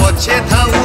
पछे था